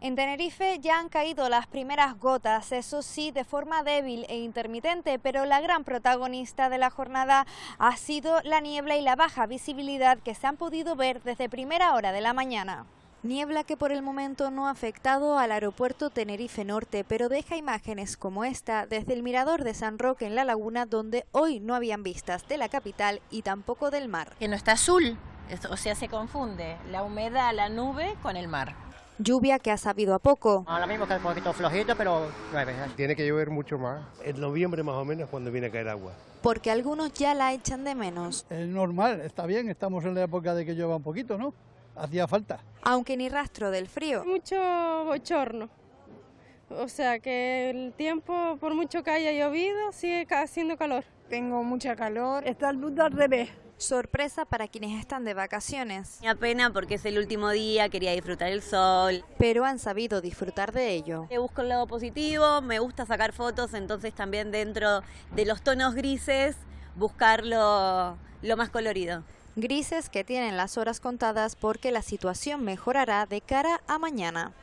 En Tenerife ya han caído las primeras gotas, eso sí, de forma débil e intermitente, pero la gran protagonista de la jornada ha sido la niebla y la baja visibilidad que se han podido ver desde primera hora de la mañana. Niebla que por el momento no ha afectado al aeropuerto Tenerife Norte, pero deja imágenes como esta desde el mirador de San Roque en la laguna, donde hoy no habían vistas de la capital y tampoco del mar. Que no está azul, o sea, se confunde la humedad, la nube con el mar. Lluvia que ha sabido a poco. Ahora mismo está un poquito flojito, pero llueve. Tiene que llover mucho más. En noviembre más o menos cuando viene a caer agua. Porque algunos ya la echan de menos. Es normal, está bien, estamos en la época de que llueva un poquito, ¿no? Hacía falta. Aunque ni rastro del frío. Mucho bochorno. O sea que el tiempo, por mucho que haya llovido, sigue haciendo calor. Tengo mucha calor. Está el mundo al revés. Sorpresa para quienes están de vacaciones. Me pena porque es el último día, quería disfrutar el sol. Pero han sabido disfrutar de ello. Busco el lado positivo, me gusta sacar fotos, entonces también dentro de los tonos grises, buscar lo, lo más colorido. Grises que tienen las horas contadas porque la situación mejorará de cara a mañana.